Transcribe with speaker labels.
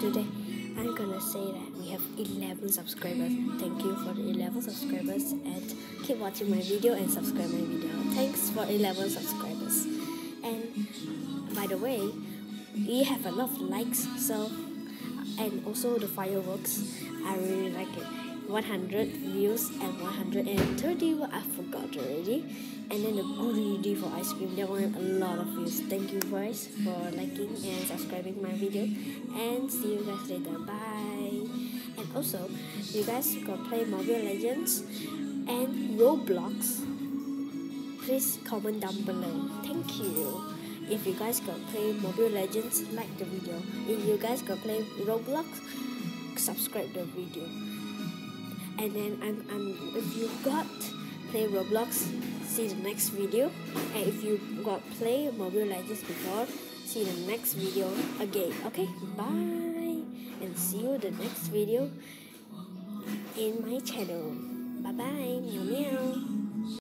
Speaker 1: today I'm gonna say that we have 11 subscribers. Thank you for the 11 subscribers and keep watching my video and subscribe my video. Thanks for 11 subscribers. And by the way, we have a lot of likes so and also the fireworks. I really like it. 100 views and 130 what I forgot already. And then the greedy for ice cream they want a lot of views. Thank you guys for liking and subscribing my video. And see you guys later. Bye. And also you guys go play mobile legends and roblox. Please comment down below. Thank you. If you guys go play mobile legends like the video. If you guys go play roblox subscribe the video and then I'm, I'm if you got play Roblox see the next video and if you got play Mobile Legends before see the next video again okay? Bye and see you the next video in my channel